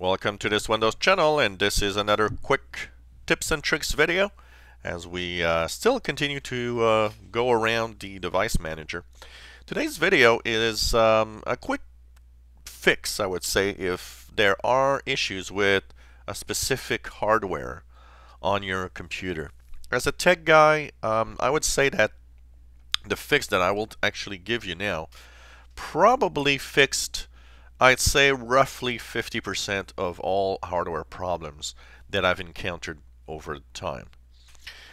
Welcome to this Windows channel and this is another quick tips and tricks video as we uh, still continue to uh, go around the device manager. Today's video is um, a quick fix I would say if there are issues with a specific hardware on your computer. As a tech guy um, I would say that the fix that I will actually give you now probably fixed I'd say roughly 50% of all hardware problems that I've encountered over time.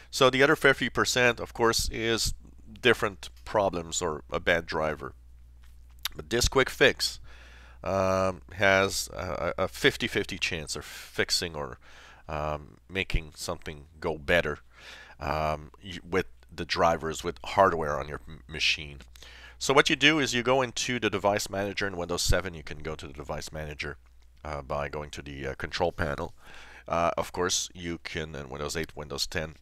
So the other 50% of course is different problems or a bad driver. But this quick fix um, has a 50-50 chance of fixing or um, making something go better um, with the drivers, with hardware on your machine. So what you do is you go into the device manager in Windows 7. You can go to the device manager uh, by going to the uh, control panel. Uh, of course, you can in Windows 8, Windows 10,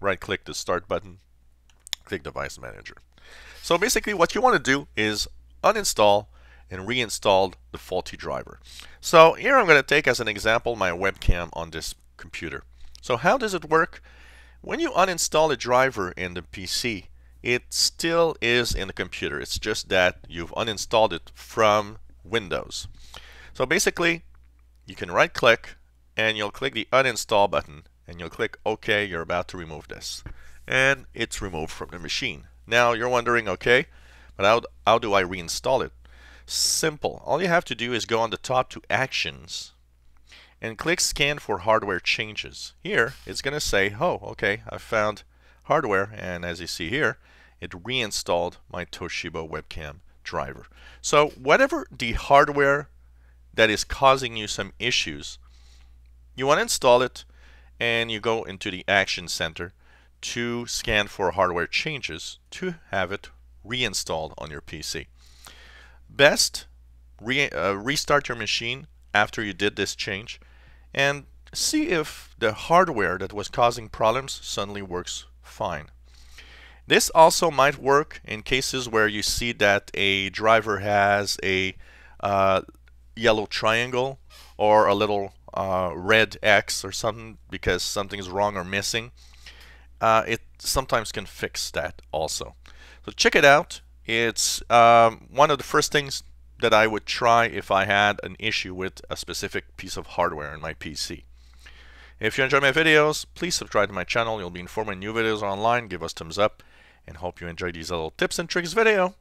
right click the start button, click device manager. So basically what you want to do is uninstall and reinstall the faulty driver. So here I'm going to take as an example my webcam on this computer. So how does it work? When you uninstall a driver in the PC, it still is in the computer. It's just that you've uninstalled it from Windows. So basically, you can right click and you'll click the uninstall button and you'll click OK, you're about to remove this. And it's removed from the machine. Now you're wondering, okay, but how, how do I reinstall it? Simple. All you have to do is go on the top to Actions and click Scan for Hardware Changes. Here, it's going to say, oh, okay, I found hardware, and as you see here, it reinstalled my Toshiba webcam driver. So whatever the hardware that is causing you some issues, you want to install it and you go into the Action Center to scan for hardware changes to have it reinstalled on your PC. Best, re uh, restart your machine after you did this change and see if the hardware that was causing problems suddenly works fine. This also might work in cases where you see that a driver has a uh, yellow triangle or a little uh, red X or something because something is wrong or missing. Uh, it sometimes can fix that also. So check it out. It's um, one of the first things that I would try if I had an issue with a specific piece of hardware in my PC. If you enjoy my videos, please subscribe to my channel. You'll be informed when new videos are online. Give us thumbs up and hope you enjoy these little tips and tricks video.